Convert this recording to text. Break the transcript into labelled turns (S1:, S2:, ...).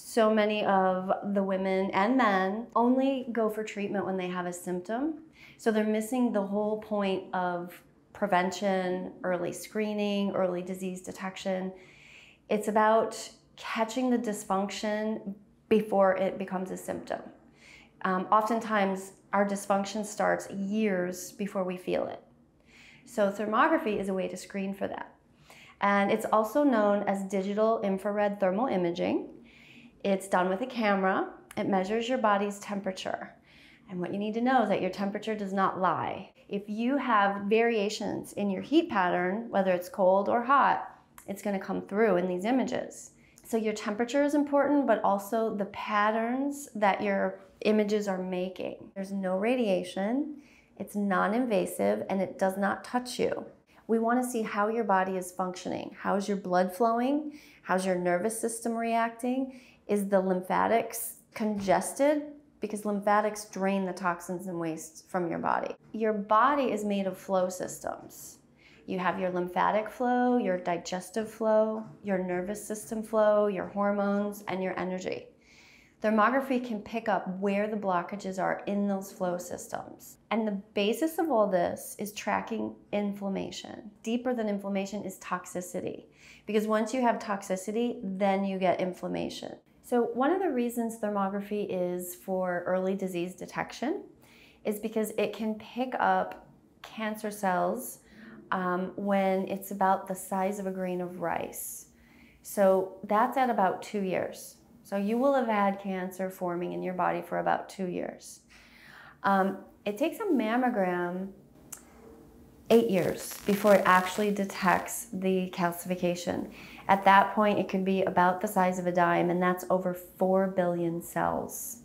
S1: So many of the women and men only go for treatment when they have a symptom. So they're missing the whole point of prevention, early screening, early disease detection. It's about catching the dysfunction before it becomes a symptom. Um, oftentimes, our dysfunction starts years before we feel it. So, thermography is a way to screen for that. And it's also known as digital infrared thermal imaging. It's done with a camera, it measures your body's temperature. And what you need to know is that your temperature does not lie. If you have variations in your heat pattern, whether it's cold or hot, it's going to come through in these images. So your temperature is important, but also the patterns that your images are making. There's no radiation, it's non-invasive, and it does not touch you. We want to see how your body is functioning. How's your blood flowing? How's your nervous system reacting? Is the lymphatics congested? Because lymphatics drain the toxins and waste from your body. Your body is made of flow systems. You have your lymphatic flow, your digestive flow, your nervous system flow, your hormones, and your energy. Thermography can pick up where the blockages are in those flow systems. And the basis of all this is tracking inflammation. Deeper than inflammation is toxicity. Because once you have toxicity, then you get inflammation. So, one of the reasons thermography is for early disease detection is because it can pick up cancer cells um, when it's about the size of a grain of rice. So that's at about two years. So you will have had cancer forming in your body for about two years. Um, it takes a mammogram eight years before it actually detects the calcification. At that point, it could be about the size of a dime, and that's over 4 billion cells.